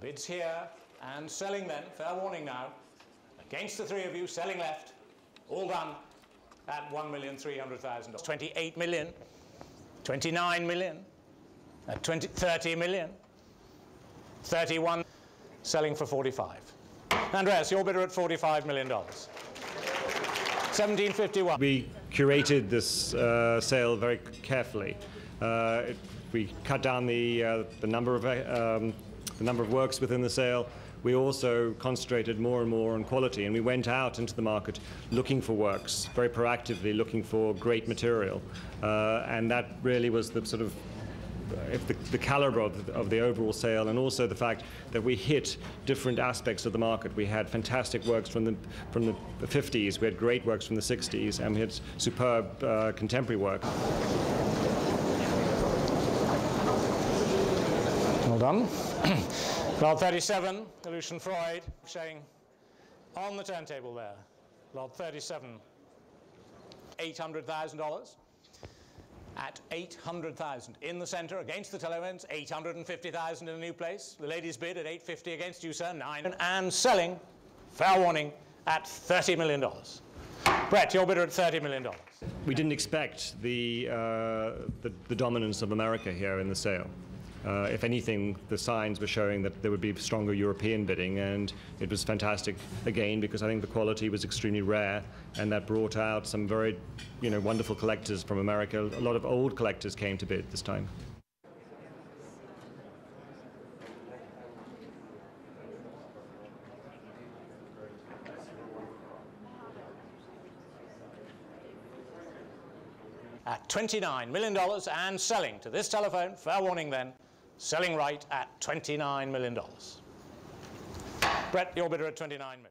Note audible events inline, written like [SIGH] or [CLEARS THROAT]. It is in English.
Bids here and selling then. Fair warning now. Against the three of you, selling left. All done at $1,300,000. 28 million, 29 million, at 20, 30 million, 31, selling for 45. Andreas, your bidder at $45 million. 1751. We curated this uh, sale very carefully. Uh, it, we cut down the, uh, the, number of, um, the number of works within the sale. We also concentrated more and more on quality, and we went out into the market looking for works, very proactively looking for great material. Uh, and that really was the sort of if the, the caliber of the, of the, overall sale and also the fact that we hit different aspects of the market. We had fantastic works from the, from the 50s, we had great works from the 60s, and we had superb uh, contemporary work. Well done. [CLEARS THROAT] Lot 37, Lucian Freud, showing on the turntable there. Lot 37, $800,000 at 800,000 in the centre against the Telewens, 850,000 in a new place. The ladies bid at 850 against you, sir, nine, and selling, fair warning, at $30 million. Brett, your bidder at $30 million. We didn't expect the, uh, the, the dominance of America here in the sale. Uh, if anything, the signs were showing that there would be stronger European bidding, and it was fantastic again because I think the quality was extremely rare, and that brought out some very, you know, wonderful collectors from America. A lot of old collectors came to bid this time. At $29 million and selling to this telephone, fair warning then, selling right at $29 million. Brett, your bidder at $29 million.